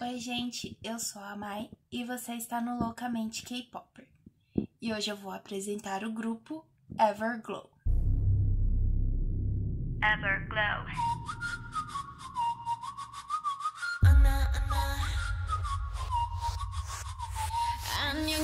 Oi, gente, eu sou a Mai e você está no Loucamente K-Popper. E hoje eu vou apresentar o grupo Everglow. Everglow. 안녕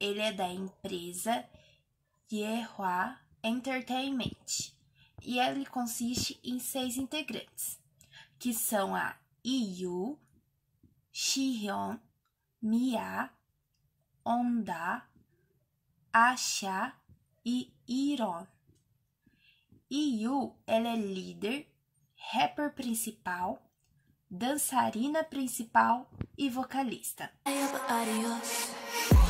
ele é da empresa Yehua Entertainment e ele consiste em seis integrantes, que são a Iyu, Shihyun, Mia, Onda, Asha e Iron. Iyu, ela é líder, rapper principal, dançarina principal e vocalista. adios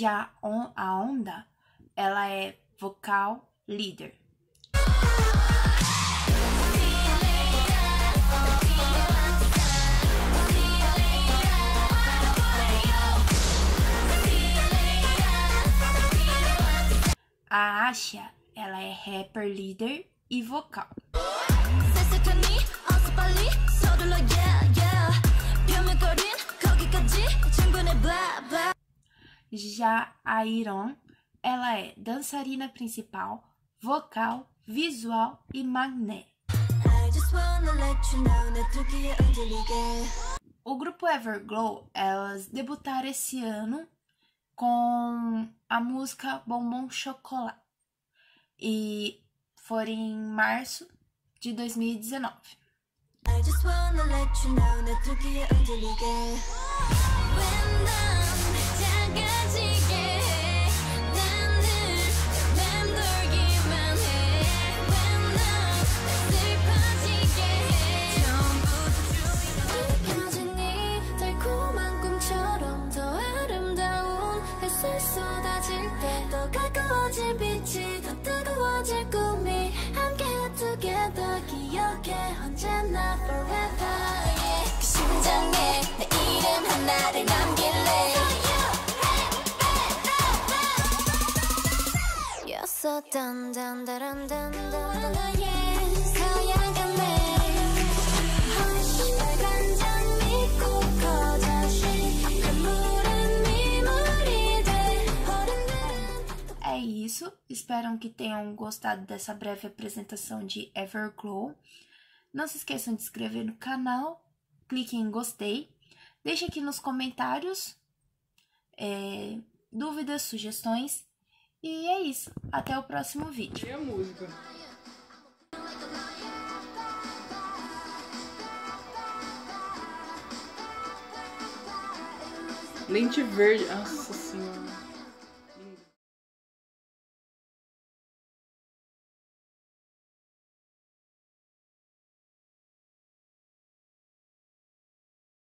Já on- a Onda, ela é vocal líder. A Asha, ela é rapper líder e vocal. Já a Iron, ela é dançarina principal, vocal, visual e magné. O grupo Everglow, elas debutaram esse ano com a música Bombom Chocolat e foram em março de 2019. I just wanna let you know 더 가까워질 빛이 더 뜨거워질 꿈이 함께 together 기억해 언제나 forever. Yeah. 그 심장에 내 이름 하나를 You're so dun dun dun dun dun dun yeah. 서양한 내 Hush 빨간 장미 코코자시 눈물은 미물이 돼 어른들은 É isso, espero que tenham gostado dessa breve apresentação de Everglow. Não se esqueçam de se inscrever no canal, clique em gostei, deixe aqui nos comentários é, dúvidas, sugestões. e é isso, até o próximo vídeo. E a música? Lente verde. Nossa